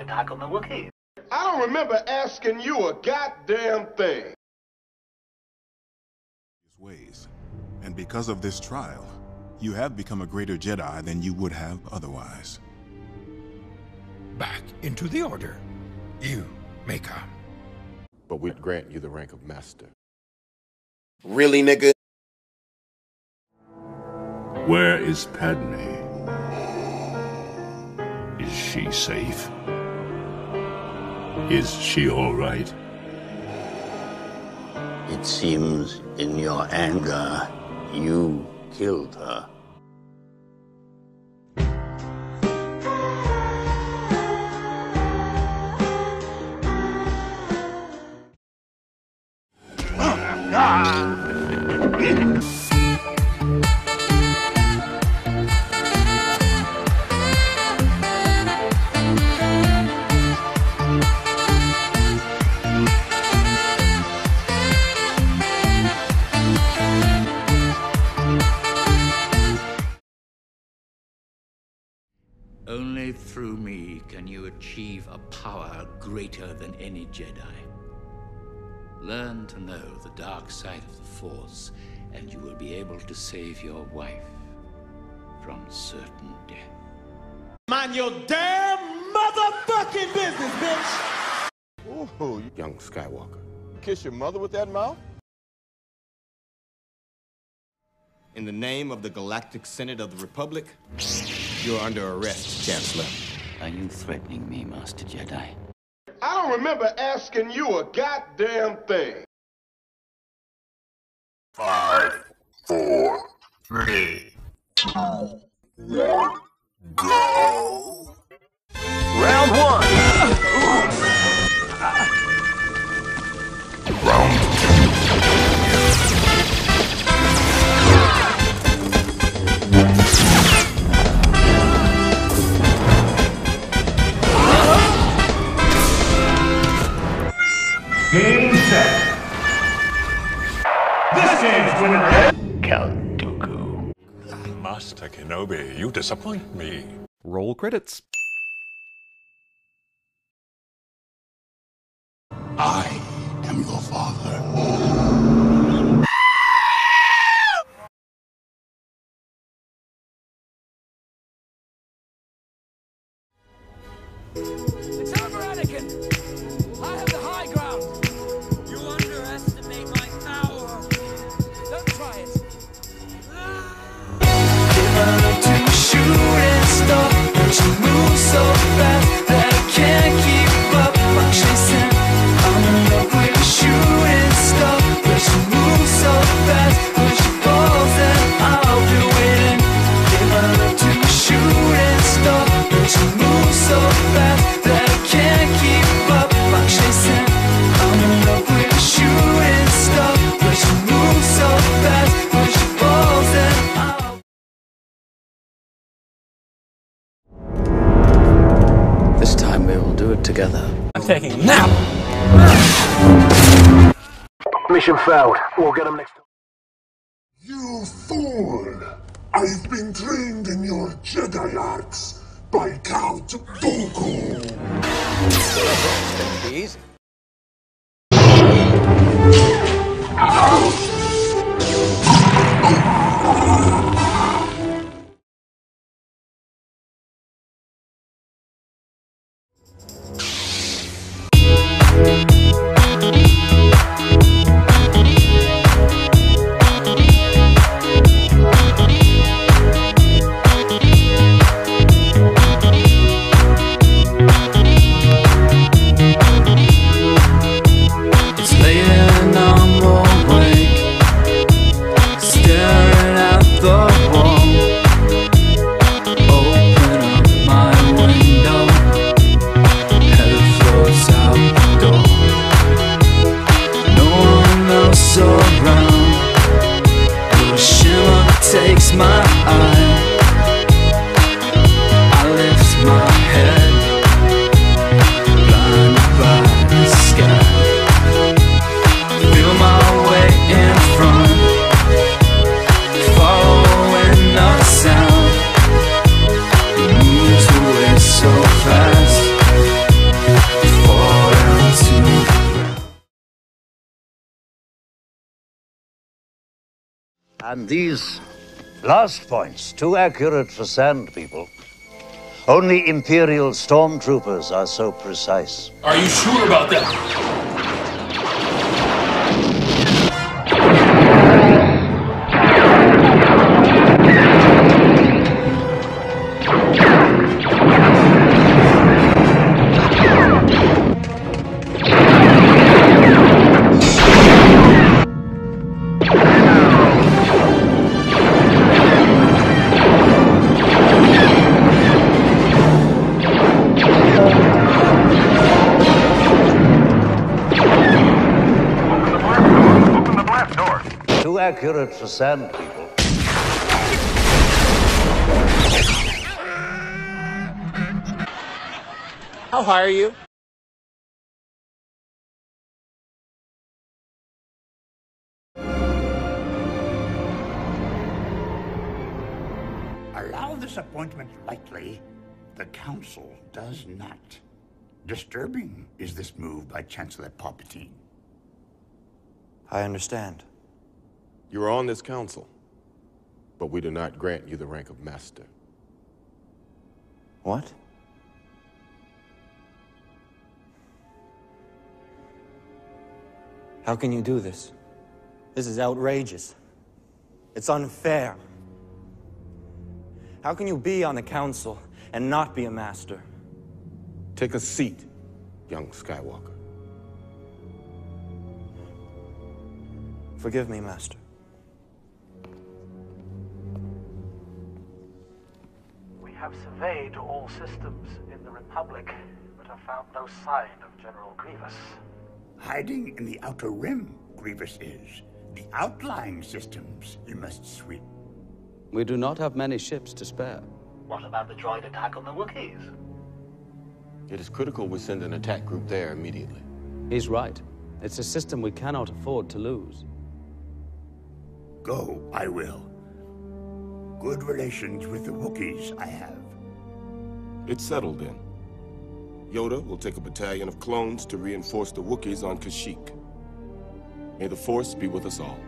attack on the Wookiees. I don't remember asking you a goddamn thing. ways. And because of this trial, you have become a greater Jedi than you would have otherwise. Back into the Order. You may come. But we'd grant you the rank of Master. Really, nigga? Where is Padme? Is she safe? Is she all right? It seems in your anger, you killed her. Achieve a power greater than any Jedi. Learn to know the dark side of the Force, and you will be able to save your wife from certain death. Mind your damn motherfucking business, bitch! Ooh, young Skywalker. Kiss your mother with that mouth? In the name of the Galactic Senate of the Republic, you're under arrest, Chancellor. Are you threatening me, Master Jedi? I don't remember asking you a goddamn thing. Five, four, three, two, one, go! Round one. Game set. This game's winner is Count Dooku. Master Kenobi, you disappoint me. Roll credits. I am your father. It's over, Anakin! It together. I'm taking a nap. Mission failed. We'll get them next time. You fool! I've been trained in your Jedi arts by Count Dooku! Please. And these last points, too accurate for sand people. Only Imperial stormtroopers are so precise. Are you sure about that? Accurate for sand people. How high are you? Allow this appointment lightly. The Council does not. Disturbing is this move by Chancellor Palpatine. I understand. You are on this council, but we do not grant you the rank of master. What? How can you do this? This is outrageous. It's unfair. How can you be on the council and not be a master? Take a seat, young Skywalker. Forgive me, master. Have surveyed all systems in the Republic, but have found no sign of General Grievous. Hiding in the outer rim, Grievous is. The outlying systems you must sweep. We do not have many ships to spare. What about the droid attack on the Wookiees? It is critical we send an attack group there immediately. He's right. It's a system we cannot afford to lose. Go, I will. Good relations with the Wookiees I have. It's settled then. Yoda will take a battalion of clones to reinforce the Wookiees on Kashyyyk. May the Force be with us all.